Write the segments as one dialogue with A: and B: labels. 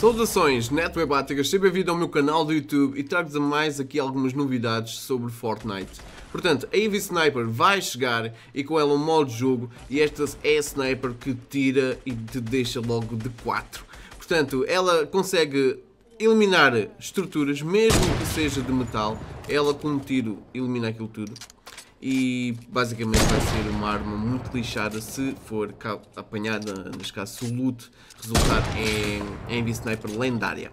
A: Saudações netwebáticas, seja bem-vindo ao meu canal do YouTube e trago-vos mais aqui algumas novidades sobre Fortnite. Portanto, a Eevee Sniper vai chegar e com ela um modo de jogo e esta é a Sniper que tira e te deixa logo de 4. Portanto, ela consegue eliminar estruturas, mesmo que seja de metal, ela com um tiro elimina aquilo tudo e basicamente vai ser uma arma muito lixada se for apanhada, neste caso se o loot resultar em, em sniper lendária.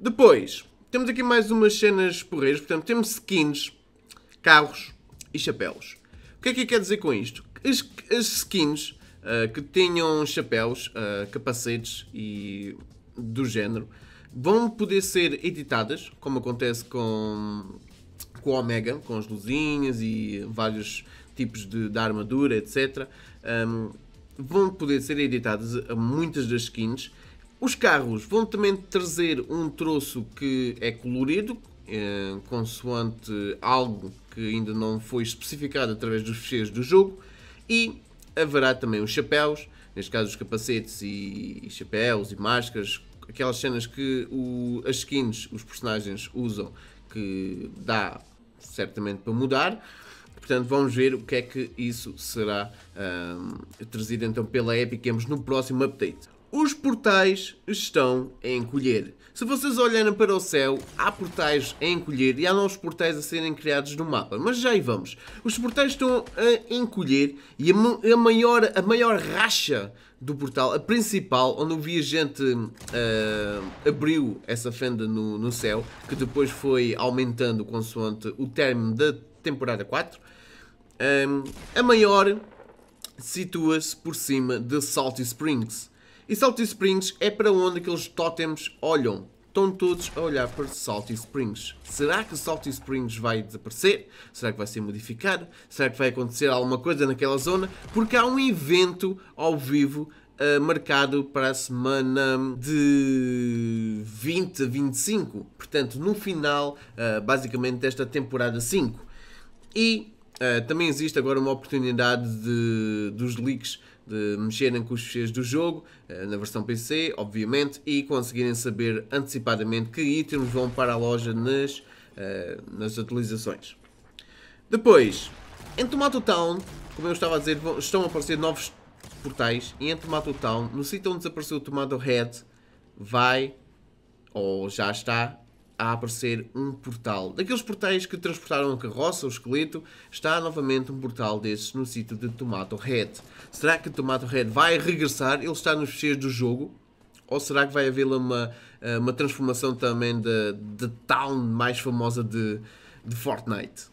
A: Depois, temos aqui mais umas cenas porreiras, portanto temos skins, carros e chapéus. O que é que quer dizer com isto? As, as skins uh, que tenham chapéus, uh, capacetes e do género, vão poder ser editadas, como acontece com, com o Omega, com as luzinhas e vários tipos de, de armadura, etc. Um, vão poder ser editadas muitas das skins. Os carros vão também trazer um troço que é colorido, eh, consoante algo que ainda não foi especificado através dos fecheiros do jogo. E haverá também os chapéus, neste caso os capacetes e, e chapéus e máscaras, aquelas cenas que o, as skins, os personagens usam, que dá certamente para mudar. Portanto, vamos ver o que é que isso será um, trazido então pela Epic Games no próximo update. Os portais estão a encolher. Se vocês olharem para o céu, há portais a encolher e há novos portais a serem criados no mapa. Mas já aí vamos. Os portais estão a encolher e a, maior, a maior racha do portal, a principal, onde o viajante uh, abriu essa fenda no, no céu, que depois foi aumentando consoante o término da temporada 4, um, a maior situa-se por cima de Salty Springs. E Salty Springs é para onde aqueles totems olham. Estão todos a olhar para Salty Springs. Será que Salty Springs vai desaparecer? Será que vai ser modificado? Será que vai acontecer alguma coisa naquela zona? Porque há um evento ao vivo uh, marcado para a semana de 20 a 25. Portanto, no final, uh, basicamente, desta temporada 5. E uh, também existe agora uma oportunidade de, dos leaks de mexerem com os ficheiros do jogo, eh, na versão PC, obviamente, e conseguirem saber antecipadamente que itens vão para a loja nas, eh, nas atualizações. Depois, em Tomato Town, como eu estava a dizer, estão a aparecer novos portais, e em Tomato Town, no sítio onde desapareceu o Tomato Head, vai, ou já está, a aparecer um portal. Daqueles portais que transportaram a carroça, o esqueleto, está novamente um portal desses no sítio de Tomato Head. Será que Tomato Head vai regressar? Ele está nos fecheiros do jogo? Ou será que vai haver uma, eh, uma transformação também da town mais famosa de, de Fortnite?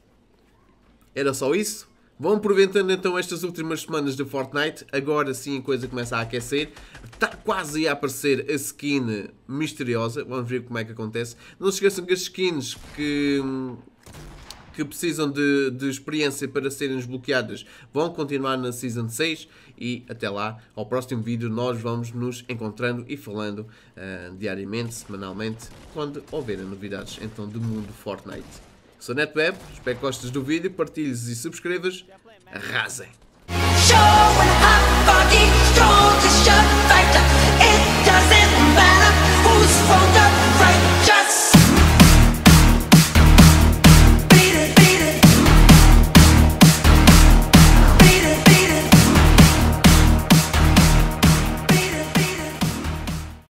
A: Era só isso? Vão aproveitando então estas últimas semanas de Fortnite, agora sim a coisa começa a aquecer, está quase a aparecer a skin misteriosa, vamos ver como é que acontece. Não se esqueçam que as skins que, que precisam de, de experiência para serem desbloqueadas vão continuar na Season 6 e até lá, ao próximo vídeo, nós vamos nos encontrando e falando uh, diariamente, semanalmente, quando houverem novidades então do mundo Fortnite. Sou NetWeb, espero que gostes do vídeo, partilhes e subscrevas. Arrasem!